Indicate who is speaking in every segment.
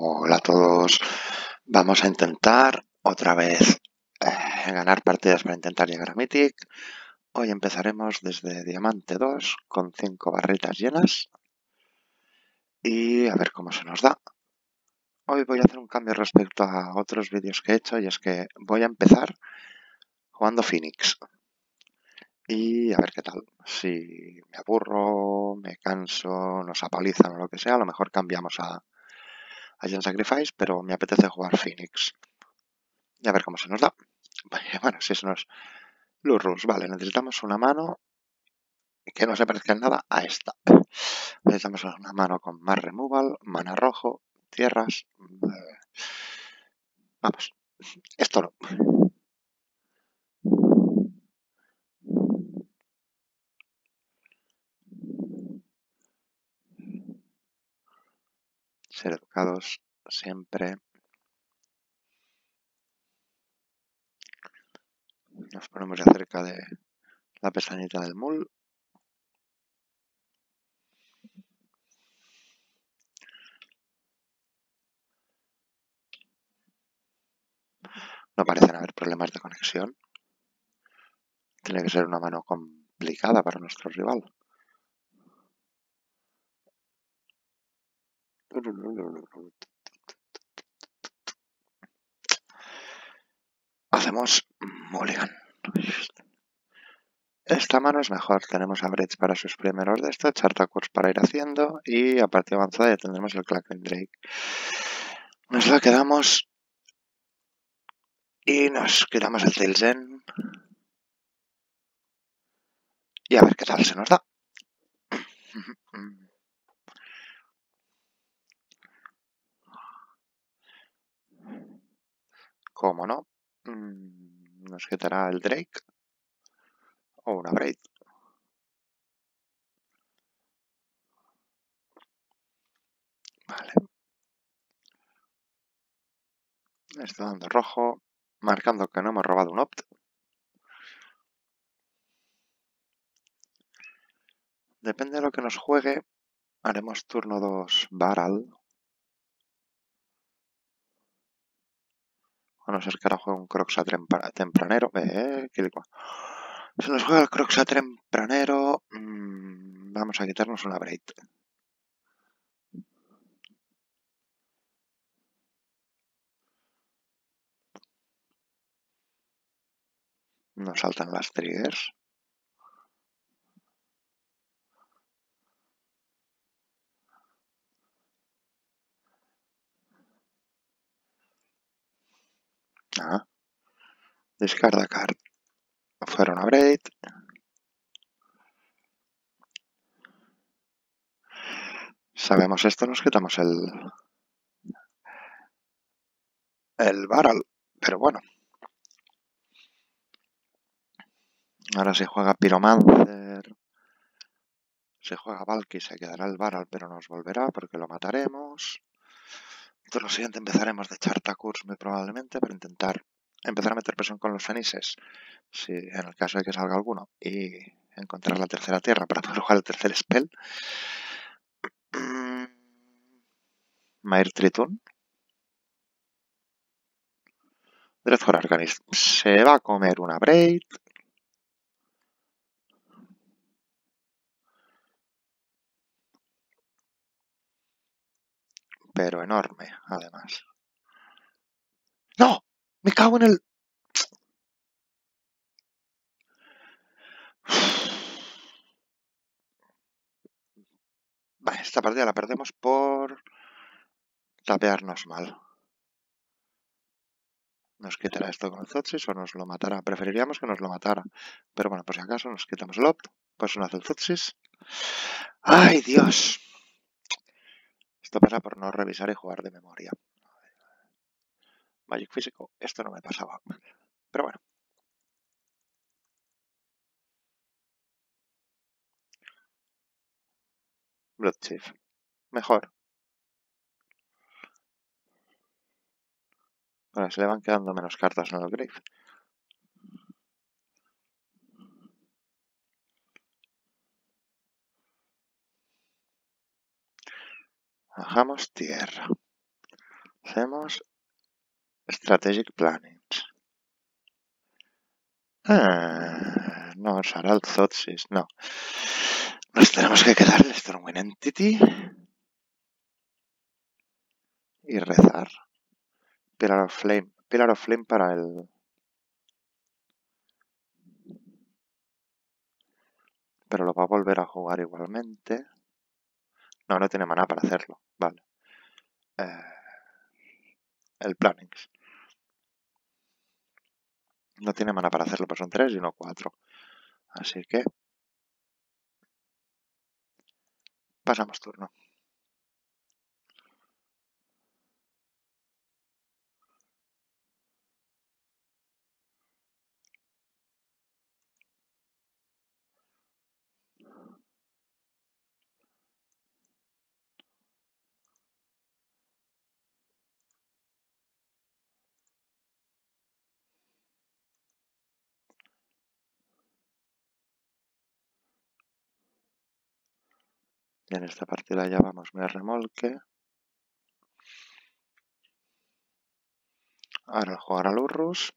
Speaker 1: Hola a todos. Vamos a intentar otra vez eh, ganar partidas para intentar llegar a Mythic. Hoy empezaremos desde Diamante 2 con 5 barritas llenas. Y a ver cómo se nos da. Hoy voy a hacer un cambio respecto a otros vídeos que he hecho y es que voy a empezar jugando Phoenix. Y a ver qué tal. Si me aburro, me canso, nos apalizan o lo que sea, a lo mejor cambiamos a, a Sacrifice, pero me apetece jugar Phoenix. Y a ver cómo se nos da. Bueno, si eso no es Lurrus, vale, necesitamos una mano que no se parezca en nada a esta. Necesitamos una mano con más removal, mana rojo, tierras. Vamos, esto no. Ser educados siempre. Nos ponemos ya cerca de la pestañita del mul. No parecen haber problemas de conexión. Tiene que ser una mano complicada para nuestro rival. Hacemos mulligan. Esta mano es mejor. Tenemos a Bridge para sus primeros de esto, Chartacurs para ir haciendo y a partir avanzada ya tendremos el Clacken Drake. Nos la quedamos y nos quedamos el Tilzen. Y a ver qué tal se nos da. ¿Cómo no? Mm, nos quitará el Drake o una Braid. Vale. está dando rojo, marcando que no hemos robado un opt. Depende de lo que nos juegue, haremos turno 2 Baral. A no ser que ahora juegue un Croxa tempranero. Eh, Se nos juega el Croxa tempranero. Mm, vamos a quitarnos una Braid. Nos saltan las triggers. Descarda card. Fuera una braid. Sabemos esto, nos quitamos el el barrel, pero bueno. Ahora se juega Pyromancer. Se juega Valky, se quedará el barrel, pero nos volverá porque lo mataremos. Entonces lo siguiente empezaremos de Chartacurs muy probablemente para intentar empezar a meter presión con los fenises, si en el caso de que salga alguno, y encontrar la tercera tierra para poder jugar el tercer spell. Mair Tritun. Dreadford Arcanist. Se va a comer una Braid. Pero enorme, además. ¡No! Me cago en el... Vale, esta partida la perdemos por tapearnos mal. Nos quitará esto con el Zotsis o nos lo matará. Preferiríamos que nos lo matara. Pero bueno, por si acaso nos quitamos el Opt. Pues no hace el Zotsis. ¡Ay, Dios! Esto pasa por no revisar y jugar de memoria. Magic físico, esto no me pasaba. Pero bueno. Blood Chief. Mejor. Ahora se le van quedando menos cartas en el grave. Bajamos tierra. Hacemos Strategic Planning. Ah, no, será el Zotsis, no. Nos tenemos que quedar el Stormwind Entity y rezar. Pillar of Flame. Pillar of Flame para el... Pero lo va a volver a jugar igualmente. No, no tiene maná para hacerlo. Eh, el Plannings. No tiene mana para hacerlo, pues son tres y no cuatro. Así que... Pasamos turno. Y en esta partida ya vamos a remolque. Ahora jugar al Urrus.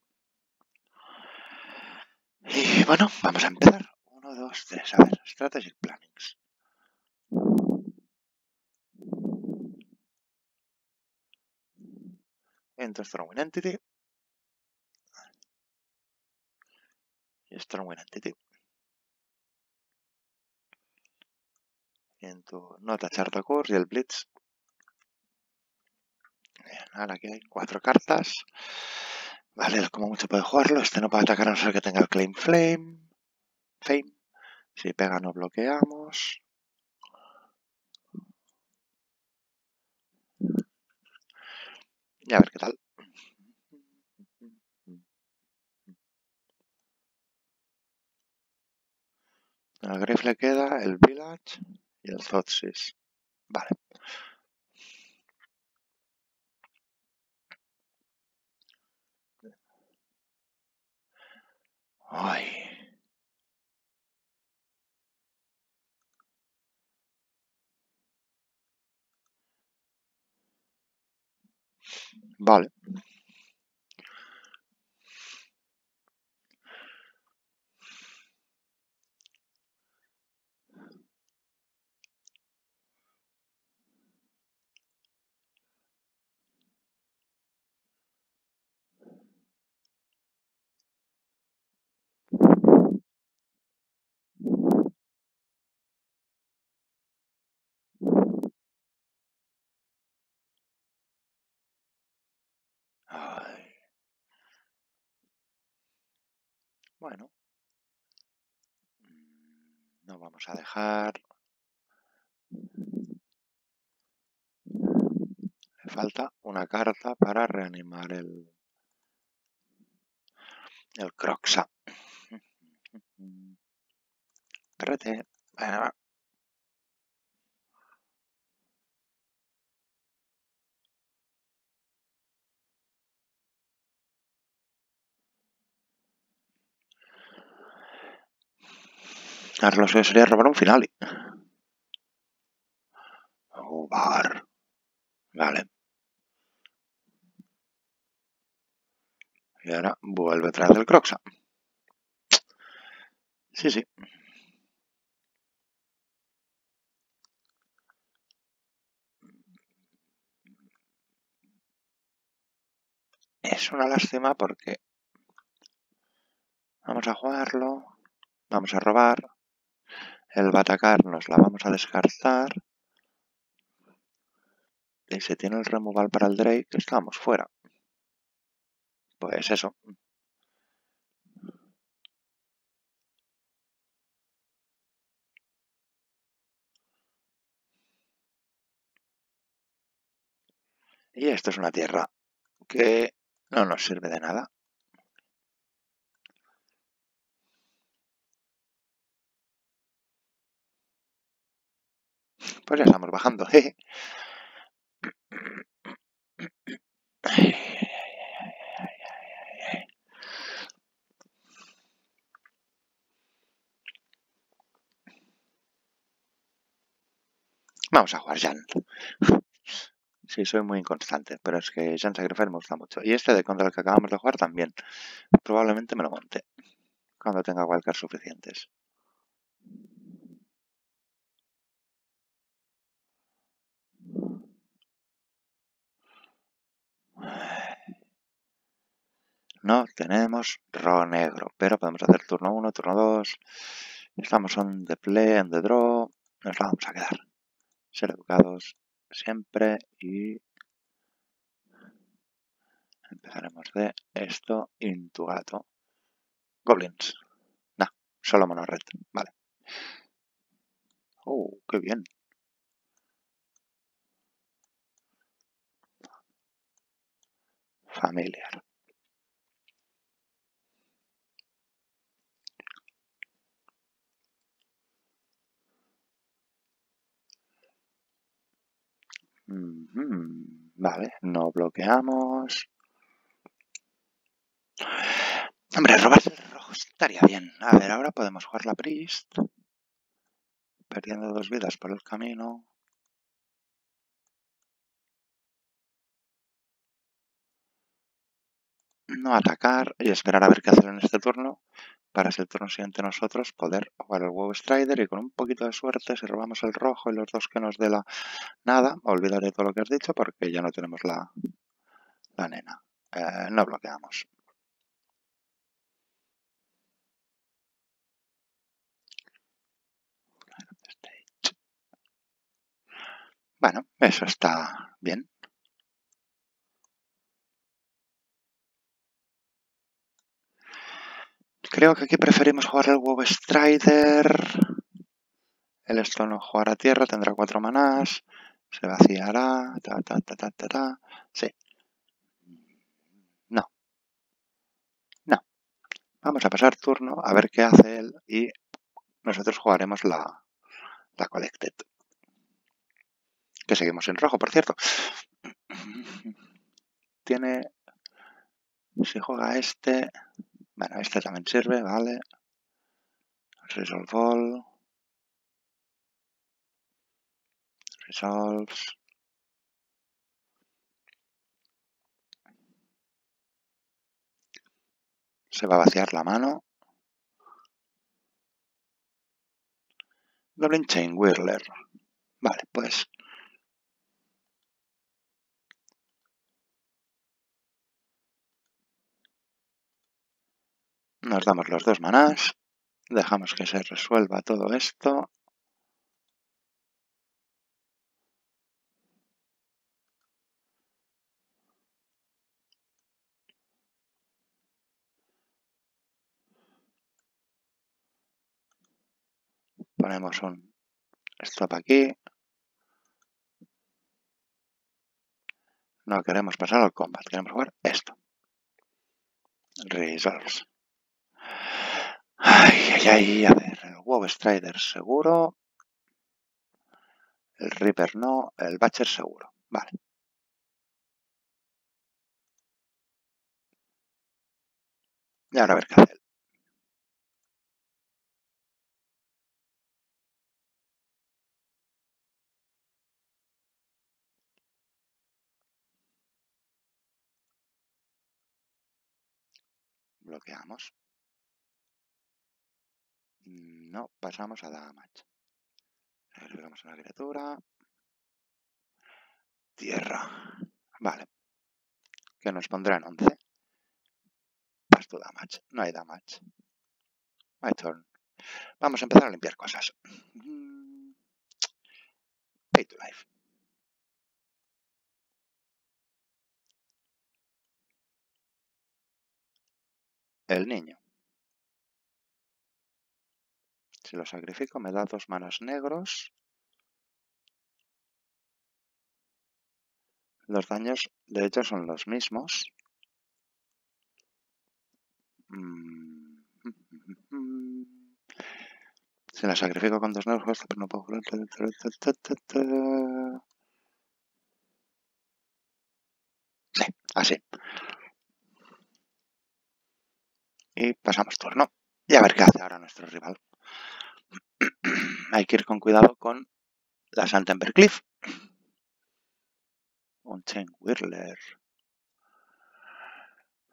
Speaker 1: Y bueno, vamos a empezar. Uno, dos, tres. A ver, Strategic Plannings. Entro Stormwind Entity. Y Stormwind Entity. En tu nota Chartacurs y el Blitz. Ahora aquí hay cuatro cartas. Vale, como mucho puede jugarlo. Este no puede atacar a no ser que tenga el Claim Flame. Fame. Si pega no bloqueamos. Y a ver qué tal. El Griff le queda el Village y el Zotsis. Vale. Ay. Vale. Bueno. Mm, no vamos a dejar. Le falta una carta para reanimar el, el Croxa. Espérate. Bueno, lo suyo sería robar un final. Robar. Vale. Y ahora vuelve a traer el Croxa. Sí, sí. Es una lástima porque vamos a jugarlo, vamos a robar, él va a atacar, nos la vamos a descartar y si tiene el removal para el Drake, estamos fuera. Pues eso. Y esto es una tierra que no nos sirve de nada. Pues ya estamos bajando. Vamos a jugar Jan. Sí, soy muy inconstante, pero es que Jean Sacrifice me gusta mucho. Y este de contra el que acabamos de jugar también. Probablemente me lo monte cuando tenga wildcards suficientes. No tenemos ro negro, pero podemos hacer turno 1, turno 2. Estamos on the play, en the draw. Nos vamos a quedar. Ser educados siempre y empezaremos de esto tu gato. Goblins. No, solo mono red. Vale. Oh, qué bien. Familiar. Vale, no bloqueamos. Hombre, robar el rojo estaría bien. A ver, ahora podemos jugar la Priest. Perdiendo dos vidas por el camino. No atacar y esperar a ver qué hacer en este turno para si el turno siguiente nosotros poder jugar el huevo Strider y con un poquito de suerte si robamos el rojo y los dos que nos dé la nada, olvidaré todo lo que has dicho porque ya no tenemos la, la nena. Eh, no bloqueamos. Bueno, eso está bien. Creo que aquí preferimos jugar el huevo Strider. El esto no jugará tierra, tendrá cuatro manás. Se vaciará. Ta, ta, ta, ta, ta, Sí. No. No. Vamos a pasar turno a ver qué hace él y nosotros jugaremos la, la Collected. Que seguimos en rojo, por cierto. Tiene... Si juega este... Bueno, este también sirve, vale. Resolve all. Resolves. Se va a vaciar la mano. Goblin Chain Whirler. Vale, pues Nos damos los dos manás. Dejamos que se resuelva todo esto. Ponemos un stop aquí. No queremos pasar al combat, queremos jugar esto. Resolves. Ay, ay, ay, a ver, el WoW Strider seguro. El Reaper no, el Batcher seguro. Vale. Y ahora a ver qué hace. Bloqueamos. No, pasamos a damage. Agregamos a la criatura. Tierra. Vale. Que nos pondrá en 11. Pasto damage. No hay damage. My turn. Vamos a empezar a limpiar cosas. Pay to life. El niño. Si lo sacrifico me da dos manas negros. Los daños de hecho son los mismos. Mm. Si la sacrifico con dos negros, pero no puedo Sí, así. Y pasamos turno. Y a ver qué hace ahora nuestro rival. hay que ir con cuidado con la Santa Cliff. un chain whirler.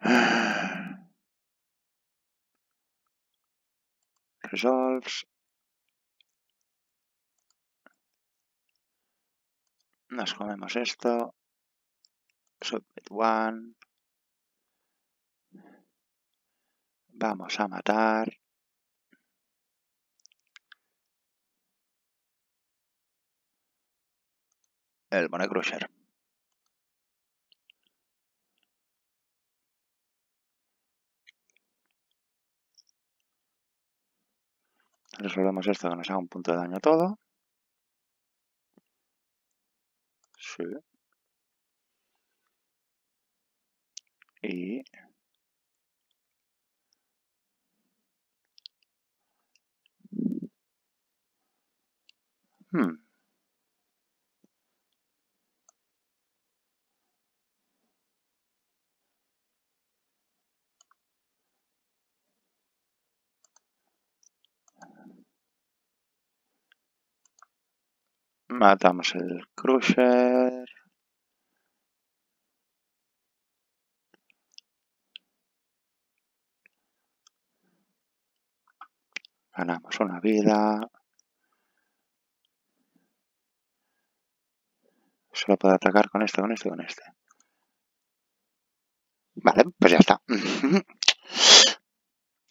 Speaker 1: Resolves. Nos comemos esto. Submit one. Vamos a matar. El Money Crusher. Resolvemos esto que nos haga un punto de daño todo. Sí. Y... Hmm. Matamos el Crusher. Ganamos una vida. Solo puedo atacar con este, con este, con este. Vale, pues ya está.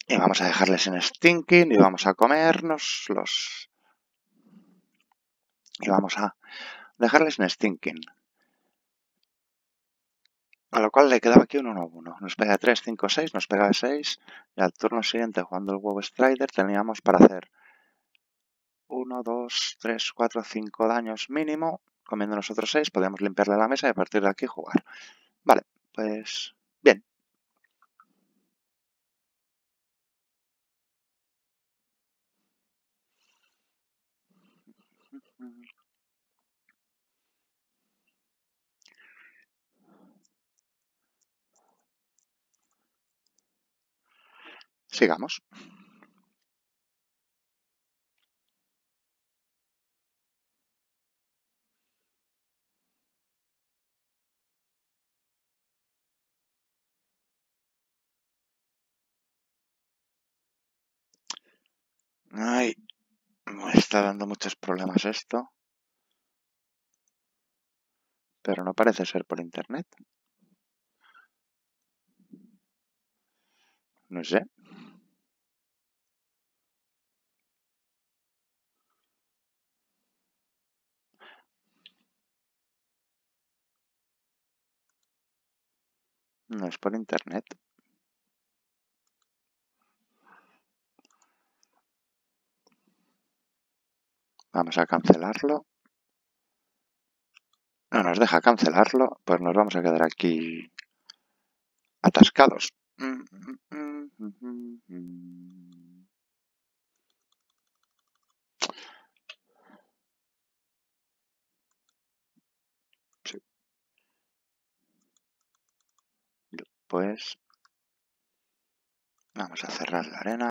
Speaker 1: y vamos a dejarles en Stinking y vamos a comernos los y vamos a dejarles en Stinking. A lo cual le quedaba aquí un 1-1. Nos pega 3, 5, 6, nos pega 6. Y al turno siguiente, jugando el huevo Strider, teníamos para hacer 1, 2, 3, 4, 5 daños mínimo. Comiendo nosotros 6, podemos limpiarle la mesa y a partir de aquí jugar. Vale, pues bien. Sigamos. Ay, me está dando muchos problemas esto. Pero no parece ser por internet. No sé. No es por internet. Vamos a cancelarlo. No nos deja cancelarlo, pues nos vamos a quedar aquí atascados. Pues vamos a cerrar la arena.